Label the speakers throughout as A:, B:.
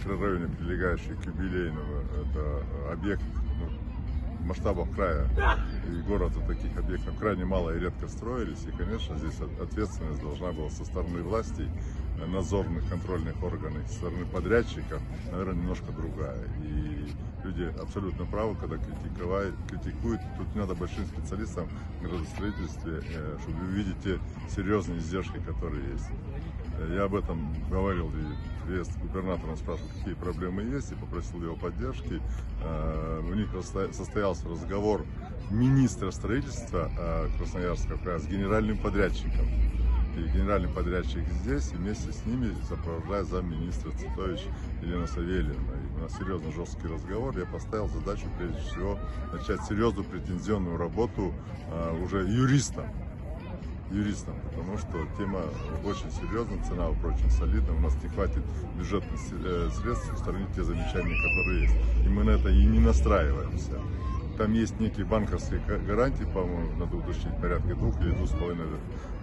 A: микрорайоне, прилегающий к юбилейному, это объект ну, в масштабах края и города таких объектов крайне мало и редко строились. И, конечно, здесь от- ответственность должна была со стороны властей, надзорных контрольных органов, со стороны подрядчиков, наверное, немножко другая. И люди абсолютно правы, когда критиковают, критикуют. Тут не надо большим специалистам в градостроительстве, э, чтобы увидеть те серьезные издержки, которые есть. Э, Я об этом говорил и приезд губернатора, он спрашивал, какие проблемы есть, и попросил его поддержки. Э, У них состоялся разговор министра строительства Красноярского края с генеральным подрядчиком. Генеральный подрядчик здесь, и вместе с ними сопровождает замминистра Цитович Елена Савельевна. И у нас серьезный жесткий разговор. Я поставил задачу, прежде всего, начать серьезную претензионную работу э, уже юристам юристам, потому что тема очень серьезная, цена очень солидная, у нас не хватит бюджетных э, средств устранить те замечания, которые есть. И мы на это и не настраиваемся. Там есть некие банковские га- гарантии, по-моему, надо уточнить, порядка двух или двух с половиной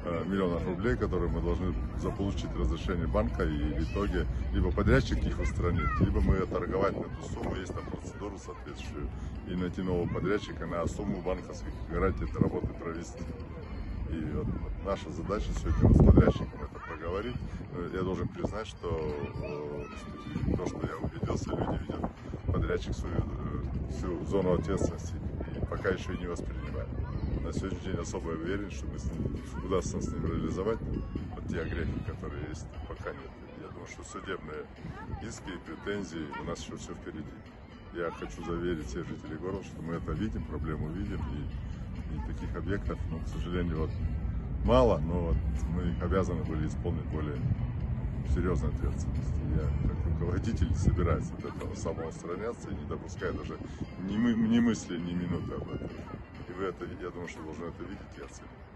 A: э, миллионов рублей, которые мы должны заполучить разрешение банка и в итоге либо подрядчик их устранит, либо мы торговать на эту сумму, есть там процедуру соответствующую, и найти нового подрядчика на сумму банковских гарантий этой работы провести. И вот, наша задача сегодня с подрядчиком это проговорить. Э, Я должен признать, что э, то, что я убедился, люди видят подрядчик свою всю зону ответственности пока еще не воспринимают. На сегодняшний день особо уверен, что мы с ним, удастся с ним реализовать вот те огрехи, которые есть, пока нет. Я думаю, что судебные иски и претензии у нас еще все впереди. Я хочу заверить всех жителей города, что мы это видим, проблему видим, и, и таких объектов, ну, к сожалению, вот мало, но вот мы обязаны были исполнить более серьезную ответственность. Я, как руководитель, собираюсь от этого самоустраняться и не допуская даже ни, ни мысли, ни минуты об этом. И вы это, я думаю, что должны это видеть и оценить.